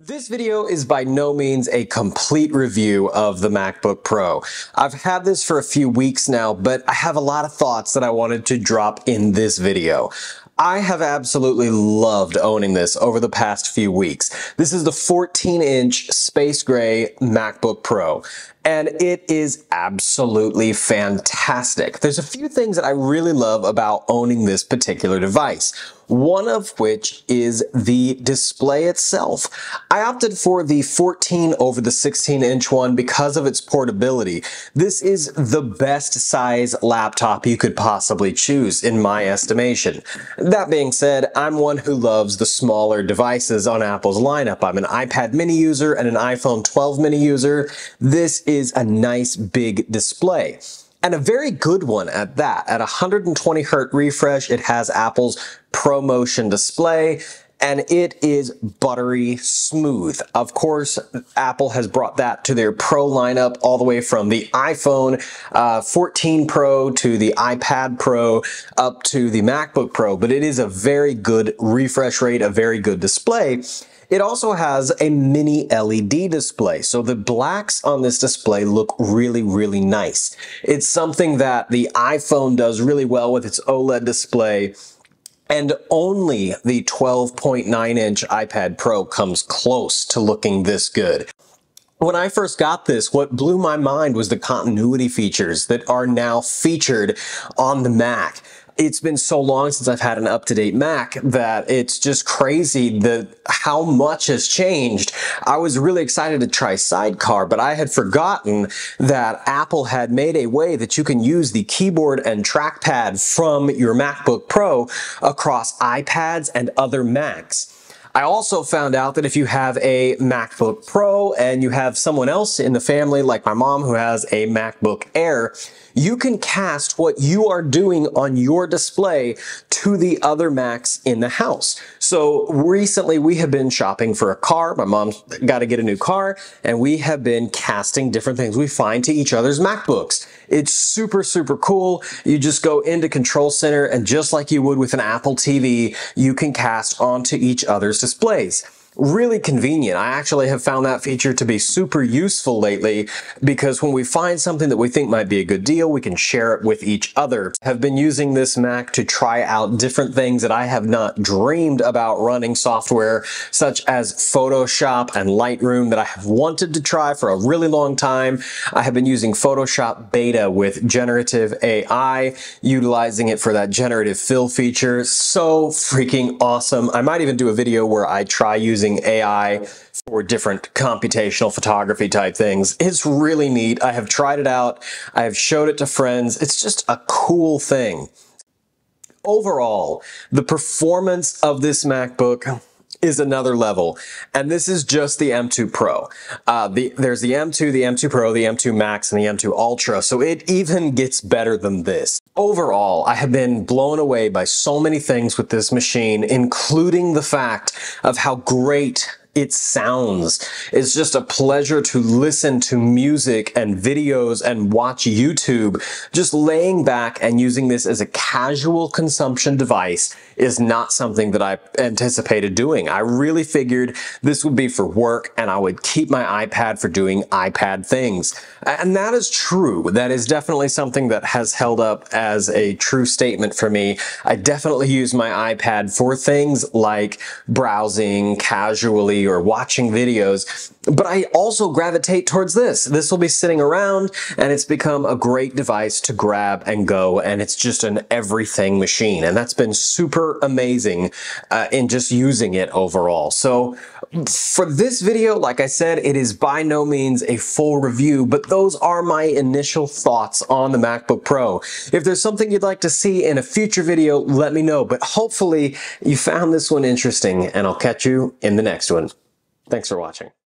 This video is by no means a complete review of the MacBook Pro. I've had this for a few weeks now, but I have a lot of thoughts that I wanted to drop in this video. I have absolutely loved owning this over the past few weeks. This is the 14 inch space gray MacBook Pro and it is absolutely fantastic. There's a few things that I really love about owning this particular device one of which is the display itself. I opted for the 14 over the 16 inch one because of its portability. This is the best size laptop you could possibly choose in my estimation. That being said, I'm one who loves the smaller devices on Apple's lineup. I'm an iPad mini user and an iPhone 12 mini user. This is a nice big display and a very good one at that. At 120 hertz refresh, it has Apple's ProMotion display and it is buttery smooth. Of course, Apple has brought that to their Pro lineup all the way from the iPhone uh, 14 Pro to the iPad Pro up to the MacBook Pro, but it is a very good refresh rate, a very good display. It also has a mini LED display, so the blacks on this display look really, really nice. It's something that the iPhone does really well with its OLED display, and only the 12.9 inch iPad Pro comes close to looking this good. When I first got this, what blew my mind was the continuity features that are now featured on the Mac it's been so long since I've had an up-to-date Mac that it's just crazy that how much has changed. I was really excited to try Sidecar, but I had forgotten that Apple had made a way that you can use the keyboard and trackpad from your MacBook Pro across iPads and other Macs. I also found out that if you have a MacBook Pro and you have someone else in the family, like my mom who has a MacBook Air, you can cast what you are doing on your display to the other Macs in the house. So recently we have been shopping for a car. My mom's got to get a new car and we have been casting different things we find to each other's MacBooks. It's super, super cool. You just go into Control Center and just like you would with an Apple TV, you can cast onto each other's displays really convenient. I actually have found that feature to be super useful lately because when we find something that we think might be a good deal, we can share it with each other. Have been using this Mac to try out different things that I have not dreamed about running software such as Photoshop and Lightroom that I have wanted to try for a really long time. I have been using Photoshop beta with generative AI, utilizing it for that generative fill feature. So freaking awesome. I might even do a video where I try using using AI for different computational photography type things. It's really neat. I have tried it out. I have showed it to friends. It's just a cool thing. Overall, the performance of this MacBook is another level. And this is just the M2 Pro. Uh, the, there's the M2, the M2 Pro, the M2 Max, and the M2 Ultra. So it even gets better than this. Overall, I have been blown away by so many things with this machine, including the fact of how great it sounds. It's just a pleasure to listen to music and videos and watch YouTube. Just laying back and using this as a casual consumption device is not something that I anticipated doing. I really figured this would be for work and I would keep my iPad for doing iPad things. And that is true. That is definitely something that has held up as a true statement for me. I definitely use my iPad for things like browsing casually or watching videos, but I also gravitate towards this. This will be sitting around and it's become a great device to grab and go and it's just an everything machine and that's been super amazing uh, in just using it overall. So for this video, like I said, it is by no means a full review, but those are my initial thoughts on the MacBook Pro. If there's something you'd like to see in a future video, let me know, but hopefully you found this one interesting and I'll catch you in the next one. Thanks for watching.